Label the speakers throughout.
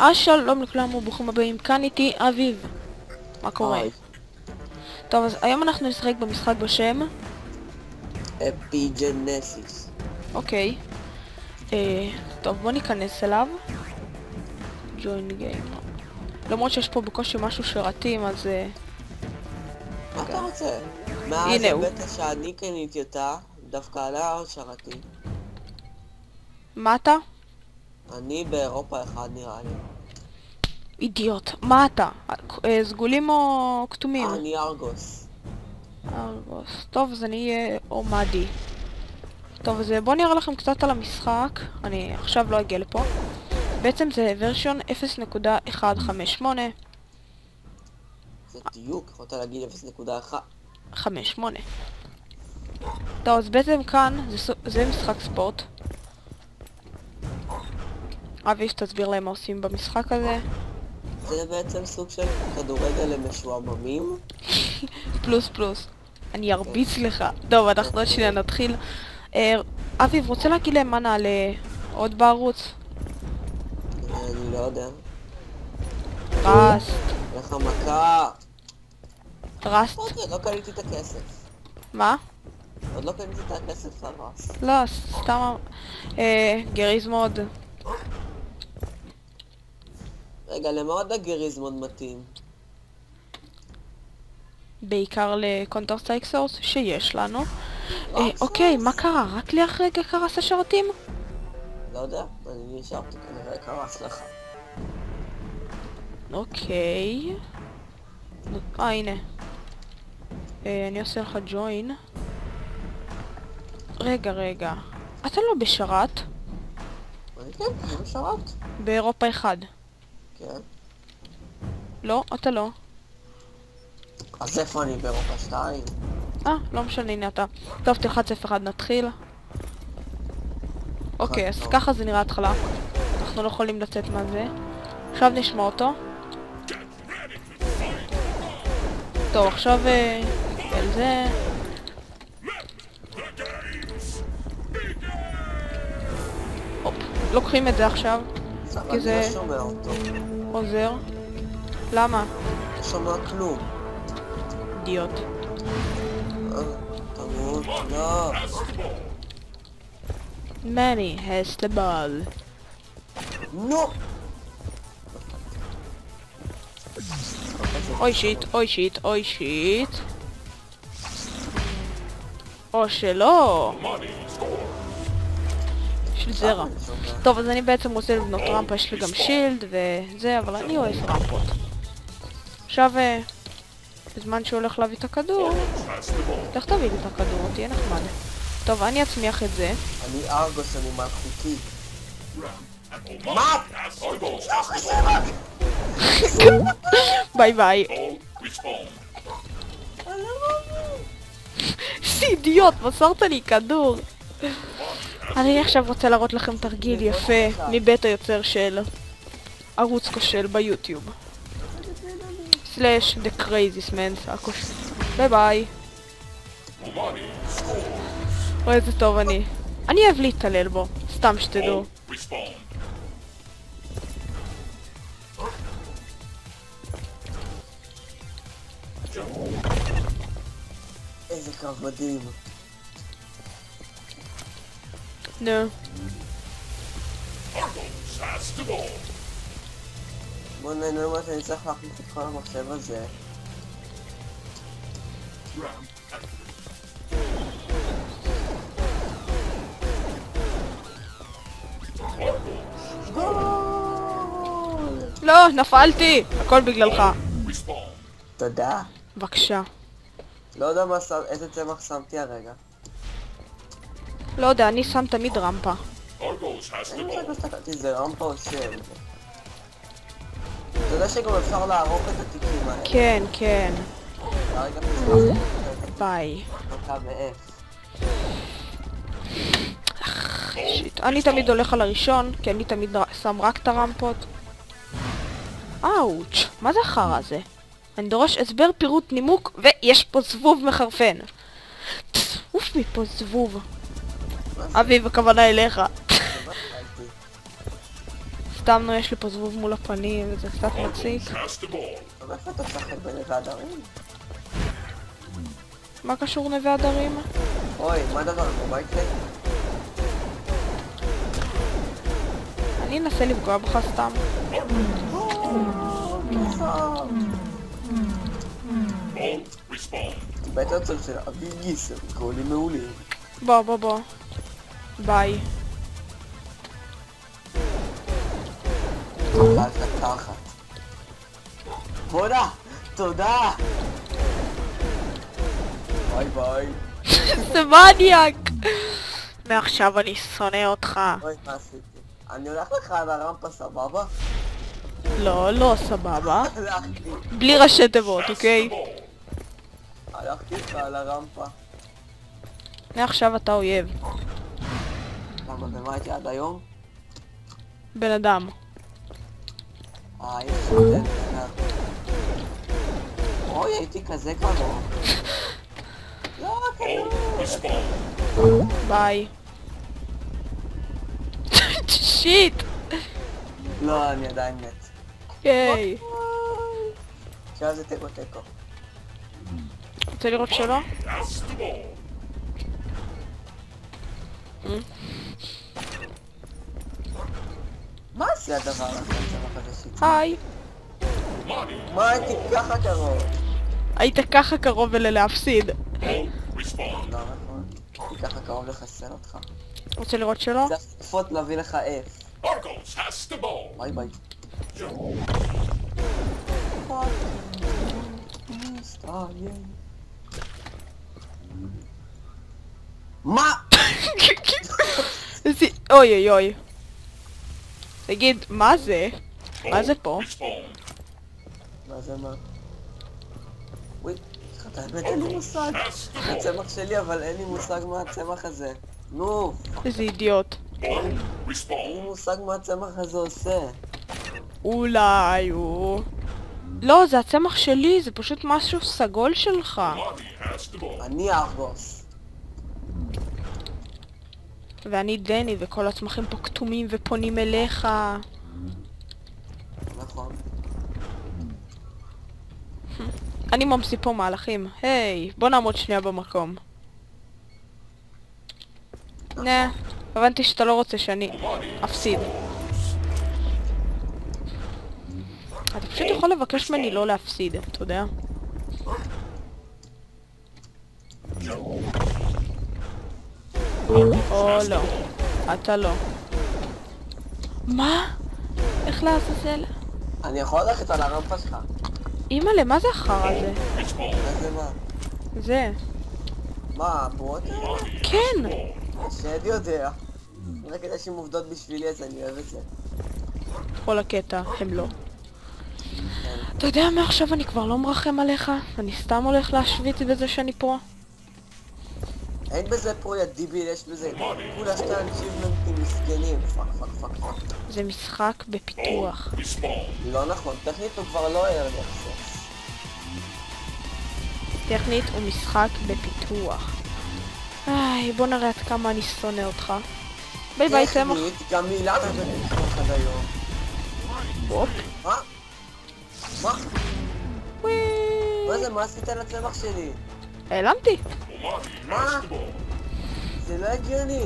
Speaker 1: אה שלום לכולם וברוכים הבאים, כאן איתי אביב. מה קורה? טוב, אז היום אנחנו נשחק במשחק בשם,
Speaker 2: אפיג'נסיס.
Speaker 1: אוקיי. אה, טוב, בוא ניכנס אליו. join game. למרות שיש פה בקושי משהו שרתים, אז... אה,
Speaker 2: מה אתה רוצה? מאז
Speaker 1: הנה הוא.
Speaker 2: הבטא שאני קניתי אותה, דווקא עליה שרתי.
Speaker 1: מה אתה?
Speaker 2: אני באירופה אחד נראה לי.
Speaker 1: אידיוט. מה אתה? אה, סגולים או כתומים?
Speaker 2: אני ארגוס.
Speaker 1: ארגוס. טוב, אז אני אהיה אומדי. טוב, אז אה, בואו נראה לכם קצת על המשחק. אני עכשיו לא אגיע לפה. בעצם זה ורשיון 0.158.
Speaker 2: זה דיוק, יכולת להגיד 0.1.
Speaker 1: 58. טוב, אז בעצם כאן זה, זה משחק ספורט. אבי, שתסביר להם מה עושים במשחק הזה.
Speaker 2: זה בעצם סוג של כדורגל למשועממים.
Speaker 1: פלוס פלוס. אני ארביץ לך. טוב, אנחנו עוד שנייה נתחיל. אביב, רוצה להגיד להם מה נעלה עוד בערוץ?
Speaker 2: אני לא יודע.
Speaker 1: רסט.
Speaker 2: לך מכה. אוקיי, לא קניתי את הכסף.
Speaker 1: מה?
Speaker 2: עוד לא קניתי את הכסף על רס.
Speaker 1: לא, סתם... גריז מוד.
Speaker 2: רגע, למה עוד הגריזמון מתאים?
Speaker 1: בעיקר לקונטר סטייק סורס שיש לנו. אה. אוקיי, מה קרה? רק לי אחרי קרס השרתים?
Speaker 2: לא יודע, אני נשארתי כנראה קרס לך.
Speaker 1: אוקיי. אה, הנה. אה, אני עושה לך ג'וין. רגע, רגע. אתה לא בשרת?
Speaker 2: אני כן, אני בשרת.
Speaker 1: באירופה 1.
Speaker 2: כן.
Speaker 1: לא, אתה לא.
Speaker 2: אז איפה אני באירופה 2?
Speaker 1: אה, לא משנה, הנה אתה. טוב, תלחץ F1, נתחיל. אוקיי, אז. ככה זה נראה התחלה. אנחנו לא יכולים לצאת מהזה. עכשיו נשמע אותו. טוב, עכשיו... אה, אל זה... הופ, לוקחים את זה עכשיו, כי זה-
Speaker 2: אני לא שומע אותו.
Speaker 1: עוזר. למה?
Speaker 2: לא שומע כלום.
Speaker 1: אידיוט.
Speaker 2: אה, תמות, לא.
Speaker 1: מני has the ball.
Speaker 2: נו!
Speaker 1: אוי שיט, אוי שיט, אוי שיט. או שלא. יש לי זרע.
Speaker 2: אני שומע.
Speaker 1: טוב, אז אני בעצם רוצה לבנות רמפה, יש לי גם שילד וזה, אבל אני אוהב רמפות. עכשיו, אה, בזמן שהוא הולך להביא את הכדור, לך תביא לי את הכדור, תהיה נחמד. טוב, אני אצמיח את זה.
Speaker 2: אני ארגוס, אני מלכותי. מה?
Speaker 1: ביי ביי. איזה אידיוט, מסרת לי כדור. אני עכשיו רוצה להראות לכם תרגיל יפה מבית היוצר של ערוץ כושל ביוטיוב. סלאש the craziest man. ביי ביי. אוי איזה טוב אני. אני אוהב להתעלל בו, סתם שתדעו.
Speaker 2: איזה קו
Speaker 1: נו.
Speaker 2: בוא נהנה מה שאני צריך להחליף את כל המחשב הזה.
Speaker 1: לא, נפלתי! הכל בגללך.
Speaker 2: תודה.
Speaker 1: בבקשה.
Speaker 2: לא יודע מה שם, איזה צמח שמתי הרגע.
Speaker 1: לא יודע, אני שם תמיד רמפה.
Speaker 2: אני מושג הסתכלתי, זה רמפה או שם. אתה יודע שגם אפשר לערוך את התיקים האלה.
Speaker 1: כן, כן.
Speaker 2: פספסתי
Speaker 1: ביי.
Speaker 2: ב-F.
Speaker 1: שיט. אני תמיד הולך על הראשון, כי אני תמיד שם רק את הרמפות. אאוץ', מה זה החרא הזה? אני דורש הסבר, פירוט, נימוק, ויש פה זבוב מחרפן. עוף מפה זבוב. אביב, הכוונה אליך. סתם נו, יש לי פה זבוב מול הפנים, וזה קצת מציק. מה קשור נווה הדרים?
Speaker 2: אוי, מה הדבר הזה? מה יקרה?
Speaker 1: אני אנסה לפגוע בך סתם.
Speaker 2: בית הצל של אבי גיסר, גולים מעולים.
Speaker 1: בוא, בוא, בוא. ביי.
Speaker 2: בואנה! תודה! ביי ביי.
Speaker 1: זה מניאק! מעכשיו אני שונא אותך.
Speaker 2: אוי, מה עשיתי? אני הולך לך על הרמפה, סבבה?
Speaker 1: לא, לא סבבה. בלי ראשי תיבות, אוקיי?
Speaker 2: הלכתי לך על הרמפה.
Speaker 1: מעכשיו אתה אויב.
Speaker 2: במה הייתי עד היום?
Speaker 1: בן אדם.
Speaker 2: אה, יש. אוי, הייתי כזה קרוב. לא.
Speaker 3: Respawn.
Speaker 1: ביי. שיט!
Speaker 2: לא, אני עדיין מת.
Speaker 1: ייי.
Speaker 2: עכשיו זה תיקו תיקו.
Speaker 1: רוצה לראות שלא?
Speaker 2: מה עשי הדבר הזה?
Speaker 1: היי.
Speaker 2: מה הייתי ככה קרוב?
Speaker 1: היית ככה קרוב אלה להפסיד.
Speaker 3: Ball. Respawn.
Speaker 2: לא נכון. הייתי ככה קרוב לחסל אותך.
Speaker 1: רוצה לראות שלא?
Speaker 2: זה הספות להביא לך F. ביי ביי. מה?
Speaker 1: אוי אוי אוי. תגיד, מה זה? מה זה פה?
Speaker 2: מה זה מה? וואי, את האמת אין לי מושג. זה. הצמח שלי אבל אין לי מושג מה הצמח הזה. נו,
Speaker 1: איזה אידיוט.
Speaker 2: אין לי. מושג מה הצמח הזה עושה.
Speaker 1: אולי הוא... לא, זה הצמח שלי, זה פשוט משהו סגול שלך.
Speaker 2: אני ארגוס.
Speaker 1: ואני דני, וכל הצמחים פה כתומים ופונים אליך.
Speaker 2: נכון.
Speaker 1: אני ממציא פה מהלכים. היי, בוא נעמוד שנייה במקום. נה, הבנתי שאתה לא רוצה שאני אפסיד. אתה פשוט יכול לבקש ממני לא להפסיד, אתה יודע? או לא. אתה לא. מה? איך לעזאזל?
Speaker 2: אני יכול ללכת על הרמפה שלך.
Speaker 1: אימא'לה, מה זה החרא הזה?
Speaker 2: זה מה?
Speaker 1: זה.
Speaker 2: מה, בוט?
Speaker 1: כן!
Speaker 2: שד יודע. רק עם עובדות בשבילי אז אני אוהב את זה.
Speaker 1: כל הקטע, הם לא. אתה יודע מה עכשיו אני כבר לא מרחם עליך? אני סתם הולך להשוויץ בזה שאני פה?
Speaker 2: אין בזה יא דיביל, יש בזה כולה שתי achievement ים מסכנים. fuck fuck fuck fuck.
Speaker 1: זה משחק בפיתוח.
Speaker 2: לא נכון, טכנית הוא כבר לא early access.
Speaker 1: טכנית הוא משחק בפיתוח. איי, בוא נראה עד כמה אני שונא אותך. ביי ביי צמח.
Speaker 2: טכנית, גם מילה מבטאת לך עד היום.
Speaker 1: בופ.
Speaker 2: מה? מה? מה זה, מה עשית לצמח שלי?
Speaker 1: העלמתי.
Speaker 2: מה? זה לא הגיוני.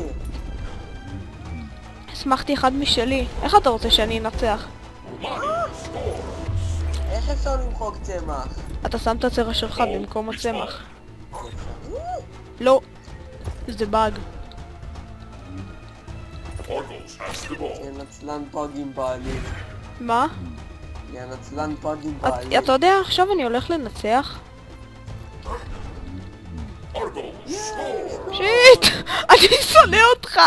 Speaker 1: הסמכתי אחד משלי. איך אתה רוצה שאני אנצח?
Speaker 2: איך אפשר למחוק צמח?
Speaker 1: אתה שם את הצבע שלך במקום הצמח.
Speaker 2: אפשרי?
Speaker 1: לא. זה באג.
Speaker 2: יא נצלן פאגים בעליל.
Speaker 1: מה?
Speaker 2: יא נצלן פאגים בעליל.
Speaker 1: אתה יודע, עכשיו אני הולך לנצח. שיט! אני שונא אותך!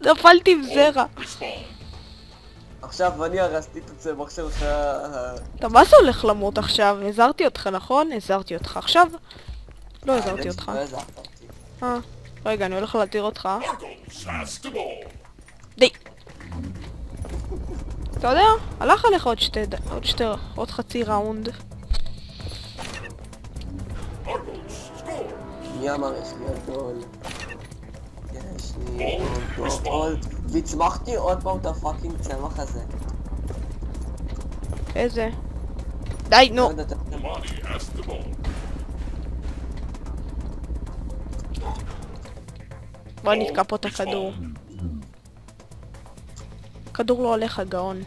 Speaker 1: נפלתי עם זרע.
Speaker 2: עכשיו אני הרסתי את הצמח שלך.
Speaker 1: אתה מה זה הולך למות עכשיו? הזהרתי אותך, נכון? הזהרתי אותך. עכשיו? לא הזהרתי אותך.
Speaker 2: אותי.
Speaker 1: אה. רגע, אני הולך להתיר אותך. די. אתה יודע, הלך עליך עוד שתי, עוד שתי, עוד חצי ראונד.
Speaker 2: מי אמר יש לי עוד גול? יש לי עוד גול. והצמחתי עוד פעם את הפאקינג צמח הזה.
Speaker 1: איזה? די, נו.
Speaker 2: לא.
Speaker 1: בוא נתקע פה את הכדור. כדור לא הולך, הגאון.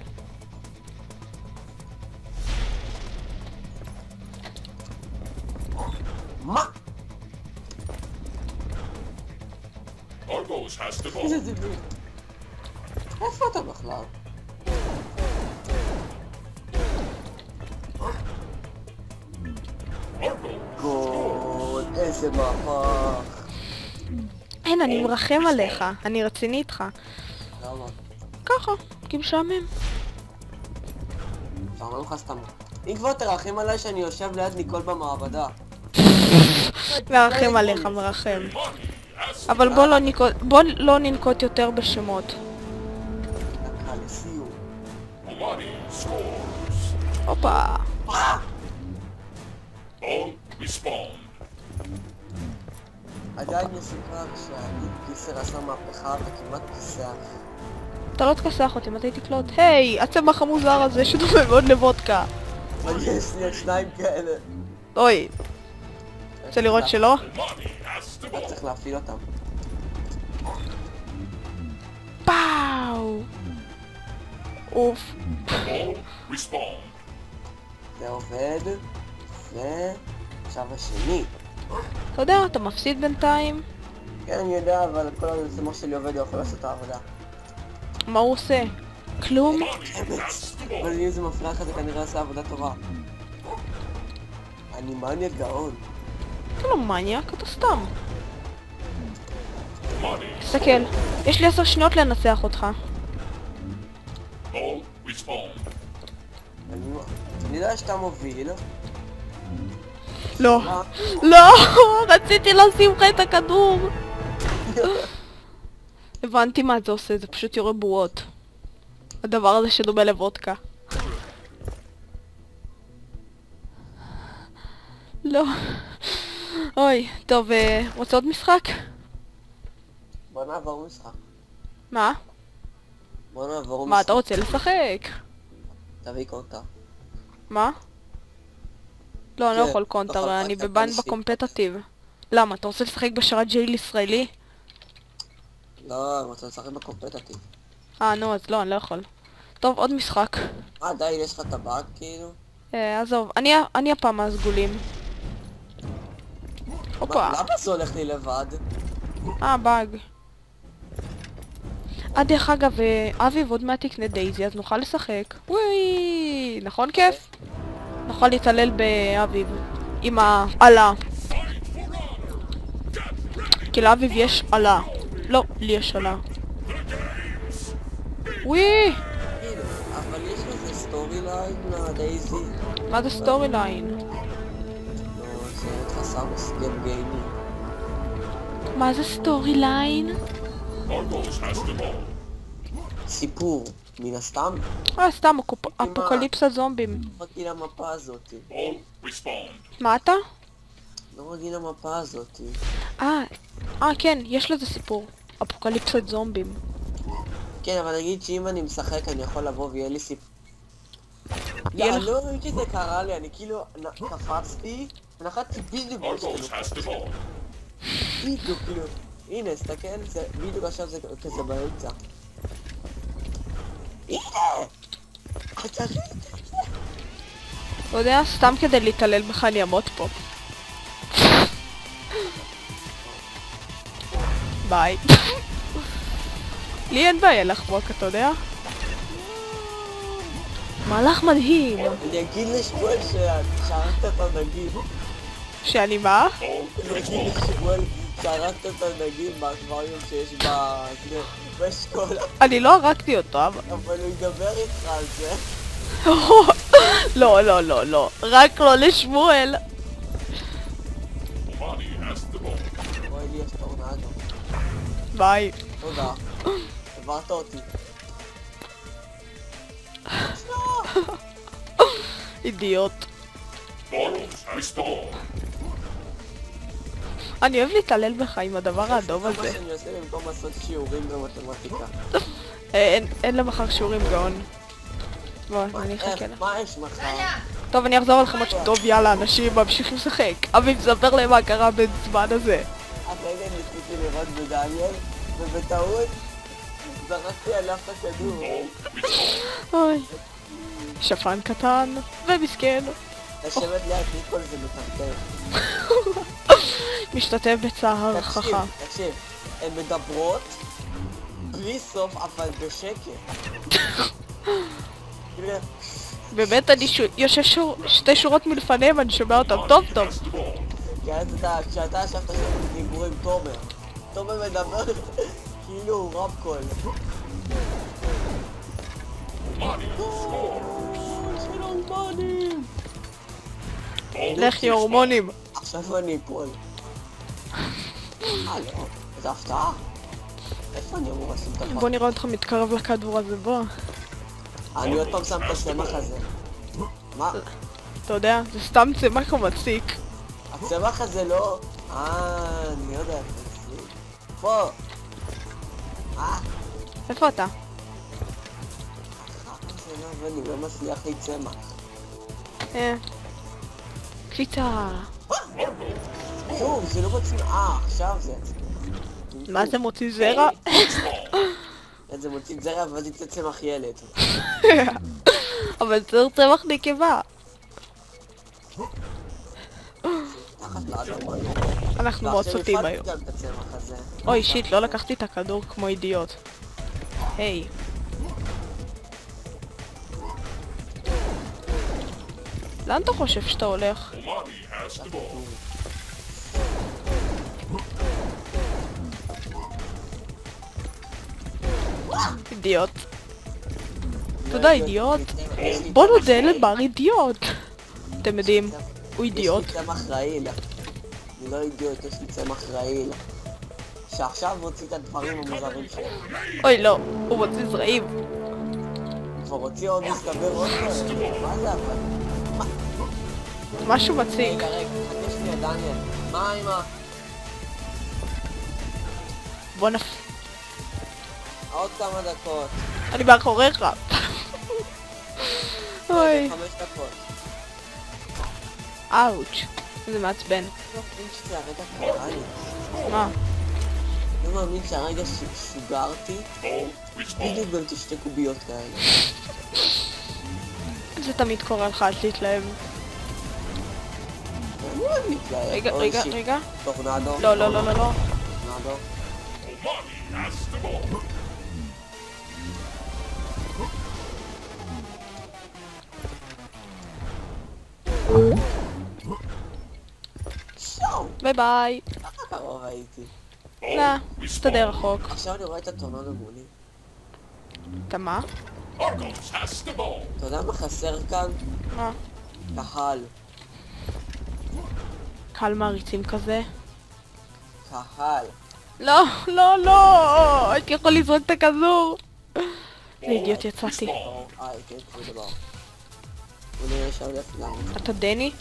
Speaker 2: איזה דיבור. איפה אתה בכלל? גול, איזה מהפך.
Speaker 1: אין, אני מרחם עליך. אני רציני איתך.
Speaker 2: למה?
Speaker 1: ככה, כי משעמם.
Speaker 2: אומר לך סתם. אם כבר תרחם עליי שאני יושב ליד ניקול במעבדה.
Speaker 1: מרחם עליך, מרחם. אבל בוא לא ננקוט, בוא לא ננקוט יותר בשמות. הופה.
Speaker 2: עדיין יסופר שאני גיסר עשה מהפכה וכמעט פיסח.
Speaker 1: אתה לא תכסח אותי, מתי תקלוט? היי, הצמח המוזר הזה שדומה מאוד לוודקה.
Speaker 2: יש לי שניים כאלה.
Speaker 1: אוי, רוצה לראות שלא?
Speaker 3: Ball.
Speaker 2: צריך להפעיל אותם.
Speaker 1: פאו! אוף.
Speaker 2: זה עובד. ועכשיו השני.
Speaker 1: אתה יודע, אתה מפסיד בינתיים?
Speaker 2: כן, אני יודע, אבל כל המצלמה שלי עובד, הוא יכול לעשות את העבודה.
Speaker 1: מה הוא עושה? כלום?
Speaker 2: אבל אם זה מפריע לך, זה כנראה עושה עבודה טובה. אני מניאק גאון.
Speaker 1: אתה לא מניאק, אתה סתם. תסתכל, יש לי עשר שניות לנצח אותך.
Speaker 2: אני יודע שאתה מוביל.
Speaker 1: לא. לא! רציתי לשים לך את הכדור! הבנתי מה זה עושה, זה פשוט יורה בועות. הדבר הזה שדומה לוודקה. לא. אוי, טוב, אה, רוצה עוד משחק?
Speaker 2: בוא נעבור משחק.
Speaker 1: מה?
Speaker 2: בוא נעבור
Speaker 1: מה
Speaker 2: משחק.
Speaker 1: אתה רוצה לשחק?
Speaker 2: תביא קונטה.
Speaker 1: מה? לא, אני לא
Speaker 2: כן,
Speaker 1: יכול קונטר, אני
Speaker 2: לשחק
Speaker 1: בבן. בקומפטטיב. למה, אתה רוצה לשחק בשרת ג'ייל ישראלי?
Speaker 2: לא, אני רוצה לשחק בקומפטטיב.
Speaker 1: אה, נו, אז לא, אני לא יכול. טוב, עוד משחק.
Speaker 2: אה, די, יש לך טבק כאילו?
Speaker 1: אה, עזוב, אני, אני הפעם מהסגולים. הופה,
Speaker 2: מה, למה זה הולך לי לבד?
Speaker 1: אה, באג. אה, דרך אגב, אה, אביב עוד מעט יקנה דייזי, אז נוכל לשחק. וואי, נכון כיף? נוכל להתעלל באביב. עם העלה. כי לאביב יש עלה. לא, לי יש עלה. וואי,
Speaker 2: אבל יש לזה storyline לדייזי.
Speaker 1: מה זה storyline?
Speaker 2: לא, מסגר גיימי.
Speaker 1: מה זה
Speaker 3: storyline?
Speaker 2: סיפור, מן הסתם,
Speaker 1: אה, סתם, אפוקליפסה זומבים.
Speaker 2: לא רגיל למפה.
Speaker 1: מה אתה?
Speaker 2: לא רגיל למפה הזאתי.
Speaker 1: אה, אה, כן, יש לזה סיפור. אפוקליפסת זומבים.
Speaker 2: כן, אבל נגיד שאם אני משחק אני יכול לבוא ויהיה לי סיפור.
Speaker 1: יהיה
Speaker 2: לא, אני לא מבין שזה קרה לי, אני כאילו קפצתי, ונחתתי בדיוק. בדיוק, כאילו, הנה, תסתכל, זה בדיוק עכשיו זה כזה באמצע. הנה! אתה ראית?
Speaker 1: אתה יודע, סתם כדי להתעלל בך אני אעמוד פה. ביי. לי אין בעיה לחבוק, אתה יודע? מהלך מדהים.
Speaker 2: אני אגיד לשמואל שהרגת את הנגיד.
Speaker 1: שאני מה?
Speaker 2: שהרגת את הנגיד באקווריום שיש באשכולה,
Speaker 1: אני לא הרגתי אותו, אבל...
Speaker 2: אבל הוא ידבר איתך על זה.
Speaker 1: לא, לא, לא, לא. רק לא לשמואל. ביי.
Speaker 2: תודה. העברת אותי.
Speaker 1: אידיוט. אני אוהב להתעלל בך עם הדבר האדום
Speaker 2: זה מה
Speaker 1: הזה.
Speaker 2: שאני עושה במקום לעשות שיעורים במתמטיקה.
Speaker 1: אה, אין- למחר שיעורים גאון. בוא, אני אחכה? לה.
Speaker 2: מה יש מחר?
Speaker 1: טוב, אני אחזור עליכם עוד ש... טוב, יאללה, אנשים, ממשיכים לשחק. אבי, מספר להם מה קרה בזמן הזה.
Speaker 2: הרגע ניסיתי לראות בדניאל, ובטעות זרקתי עליו את הכדור.
Speaker 1: אוי. שפן קטן, ומסכן.
Speaker 2: לשבת ליד ניקול זה מטרטר.
Speaker 1: משתתף בצער
Speaker 2: תקשיב,
Speaker 1: חכם.
Speaker 2: תקשיב, הן מדברות בלי סוף אבל בשקט.
Speaker 1: באמת, אני יושב שתי שורות מלפניהם, אני שומע אותם טוב טוב.
Speaker 2: אתה, כשאתה ישבת שם דיברו עם תומר, תומר מדבר כאילו הוא רמקול.
Speaker 1: לכי הורמונים.
Speaker 2: עכשיו אני אפול. אה לא, איזה הפתעה. איפה אני אמור לשים את הפח?
Speaker 1: בוא נראה אותך מתקרב לכדור הזה, בוא.
Speaker 2: אני עוד פעם שם את הצמח הזה. מה?
Speaker 1: אתה יודע, זה סתם צמח מציק.
Speaker 2: הצמח הזה לא... אה, אני יודע איך זה. פה. אה,
Speaker 1: איפה אתה?
Speaker 2: זה לא אני לא מצליח לי צמח.
Speaker 1: אה. קפיצה.
Speaker 2: שוב, זה לא מצליח... אה, עכשיו זה.
Speaker 1: מה זה מוציא זרע?
Speaker 2: זה מוציא זרע ואז יצא צמח ילד.
Speaker 1: אבל זה צמח נקבה. אנחנו מאוד
Speaker 2: ועכשיו
Speaker 1: סוטים היום. אוי שיט, לא לקחתי את הכדור כמו אידיוט. היי. לאן אתה חושב שאתה הולך? אידיוט. תודה, אידיוט. בוא נודה לבר אידיוט. אתם יודעים, הוא אידיוט.
Speaker 2: יש לי צמח רעיל. אני לא אידיוט, יש לי צמח רעיל. שעכשיו מוציא את הדברים המוזרים שלו.
Speaker 1: אוי לא, הוא מוציא זרעים.
Speaker 2: הוא כבר הוציא עוד מסתבר עוד פעם. מה זה אבל?
Speaker 1: משהו מציק.
Speaker 2: רגע, רגע, חכה שנייה, דניאל. מה עם ה...
Speaker 1: בוא נפ...
Speaker 2: עוד כמה דקות.
Speaker 1: אני מאחוריך. אוי,
Speaker 2: חמש דקות.
Speaker 1: אאוץ'. איזה מעצבן.
Speaker 2: לא.
Speaker 1: מה?
Speaker 2: לא מאמין שהרגע שסוגרתי. בדיוק גם שתי קוביות כאלה.
Speaker 1: זה תמיד קורה לך, אל תתלהב.
Speaker 2: להתלהב.
Speaker 1: רגע,
Speaker 2: אוי,
Speaker 1: רגע. רגע.
Speaker 2: טורנדו.
Speaker 1: לא, לא, לא, לא, לא. ביי ביי.
Speaker 2: ככה קרוב הייתי.
Speaker 1: לא. מסתדר. רחוק.
Speaker 2: עכשיו אני רואה את הטורנדו מולי.
Speaker 1: אתה מה?
Speaker 2: אתה יודע מה חסר כאן?
Speaker 1: מה?
Speaker 2: קהל.
Speaker 1: קהל מעריצים כזה?
Speaker 2: קהל.
Speaker 1: לא, לא, לא! הייתי יכול לזרוק את הכדור! לאידיוט יצאתי.
Speaker 3: Respawn.
Speaker 2: אה, כן.
Speaker 1: אתה דני?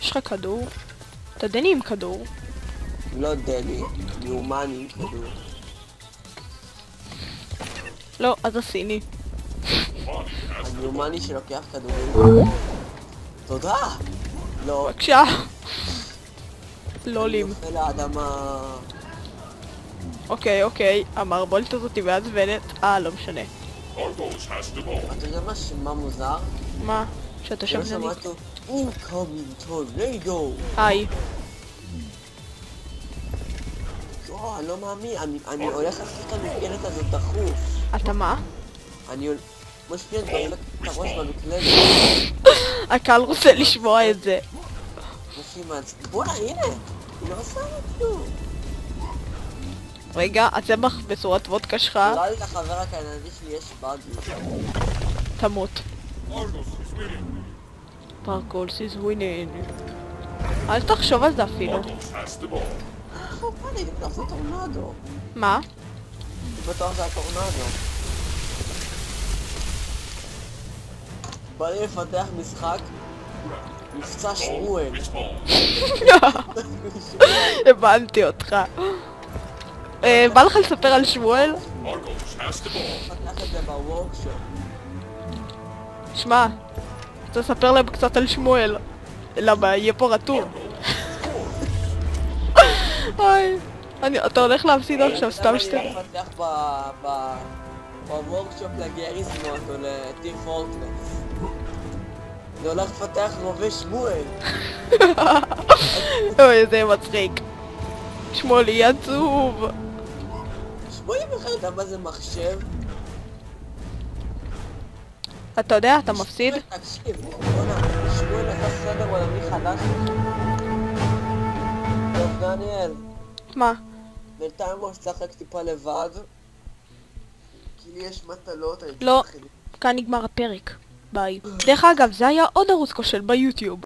Speaker 1: יש לך כדור? אתה דני עם כדור?
Speaker 2: לא דני, מיומן עם כדור.
Speaker 1: לא, אז הסיני.
Speaker 3: The
Speaker 2: המיומני שלוקח כדורים. תודה! לא,
Speaker 1: בבקשה. לולים.
Speaker 2: נופל לאדמה.
Speaker 1: אוקיי, אוקיי, המערבולת הזאת היא מעצבנת. אה, לא משנה.
Speaker 2: אתה יודע מה שמה מוזר?
Speaker 1: מה?
Speaker 2: לא
Speaker 1: שמנני.
Speaker 2: שמעת אותו? incoming tornado! יואו, אני לא מאמין, אני- אני הולך לעשות את המסגרת הזאת דחוף.
Speaker 1: אתה מה?
Speaker 2: אני הול- משפיע, דופק את הראש במקלדת.
Speaker 1: הקהל רוצה לשמוע את זה.
Speaker 2: בואנה, הנה! היא לא עושה לי כלום.
Speaker 1: רגע, הצמח בצורת וודקה שלך,
Speaker 2: נראה לי לחבר הקנדי שלי יש באגי.
Speaker 1: תמות.
Speaker 3: Argos is winning.
Speaker 1: אל תחשוב על זה אפילו.
Speaker 2: בא לי?
Speaker 1: מה?
Speaker 2: אני בטוח זה הטורנדו. בא לי לפתח משחק מבצע שמואל.
Speaker 1: הבנתי אותך. אה, בא לך לספר על שמואל? שמע, לספר להם קצת על שמואל. למה, יהיה פה רטוב. אוי, אני, אתה הולך להפסיד עכשיו, סתם שתי...
Speaker 2: אני מפתח. בוורקשופ לגריס מוט או לטים פורטנס. אני הולך לפתח רובה שמואל.
Speaker 1: אוי, זה מצחיק. שמואל יהיה עצוב.
Speaker 2: שמואל בכלל יודע מה זה מחשב?
Speaker 1: אתה יודע, אתה מפסיד?
Speaker 2: שמואל, תקשיב, בואנה, שמואל עשה סדר עולמי חדש. טוב, דניאל,
Speaker 1: מה?
Speaker 2: בינתיים בוא נשחק טיפה לבד. כי לי יש מטלות, אני
Speaker 1: לא. כאן נגמר הפרק. ביי. דרך אגב, זה היה עוד ערוץ כושל ביוטיוב.